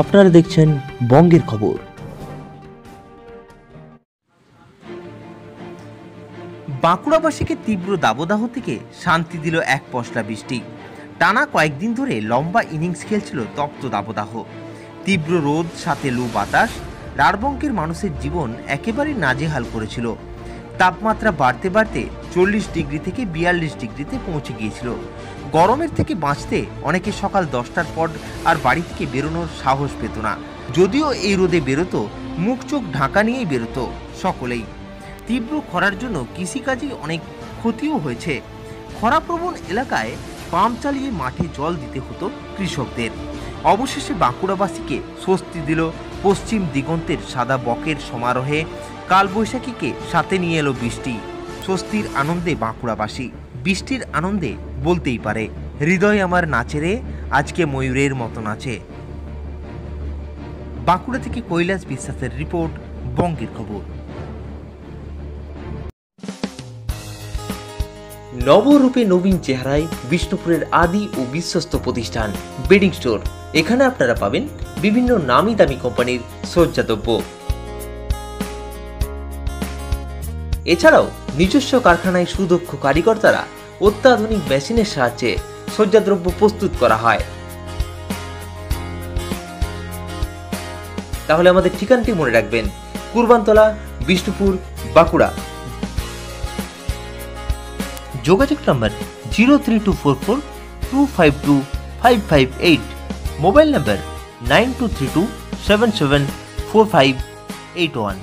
আপনারা দেখছেন বঙ্গের খবর। বাঁকুড়াবাসীকে তীব্র দাবদাহ থেকে শান্তি দিল এক পশলা বৃষ্টি। টানা কয়েকদিন ধরে লম্বা ইনিংস খেলছিল তপ্ত দাবদাহ। তীব্র রোদ, সাথে লু বাতাস রাঢ়বঙ্গের মানুষের জীবন একেবারে নাজেহাল করেছিল। তাপমাত্রা বাড়তে বাড়তে চল্লিশ ডিগ্রি থেকে বিয়াল্লিশ ডিগ্রিতে পৌঁছে গিয়েছিল। গরমের থেকে বাঁচতে অনেকে সকাল দশটার পর আর বাড়ি থেকে বেরোনোর সাহস পেত না। যদিও এই রোদে বেরোতো, মুখ চোখ ঢাকা নিয়েই বেরোতো সকলেই। তীব্র খরার জন্য কৃষিকাজে অনেক ক্ষতিও হয়েছে। খরাপ্রবণ এলাকায় পাম্প চালিয়ে মাঠে জল দিতে হতো কৃষকদের। অবশেষে বাঁকুড়াবাসীকে স্বস্তি দিল পশ্চিম দিগন্তের সাদা বকের সমারোহে। কালবৈশাখীকে সাথে নিয়ে এলো বৃষ্টি। স্বস্তির আনন্দে বাঁকুড়াবাসী, বৃষ্টির আনন্দে বলতেই পারে, হৃদয় আমার নাচে রে, আজকে ময়ূরের মতো নাচে বাঁকুড়া থেকে কৈলাস বিশ্বাসের রিপোর্ট, বঙ্গের খবর। নবরূপে নবীন চেহারায় বিষ্ণুপুরের আদি ও বিশ্বস্ত প্রতিষ্ঠান, বেডিং স্টোর। এখানে আপনারা পাবেন বিভিন্ন নামি দামি কোম্পানির শয্যাদ্রব্য এছাড়াও নিজস্ব কারখানায় সুদক্ষ কারিগর দ্বারা অত্যাধুনিক মেশিনের সাহায্যে শয্যাদ্রব্য প্রস্তুত করা হয়। তাহলে আমাদের ঠিকানাটি মনে রাখবেন। কুরবানতলা বিষ্ণুপুর, বাঁকুড়া। যোগাযোগ number zero three two four four two five two five five eight. Mobile number nine two three two seven seven four five eight one.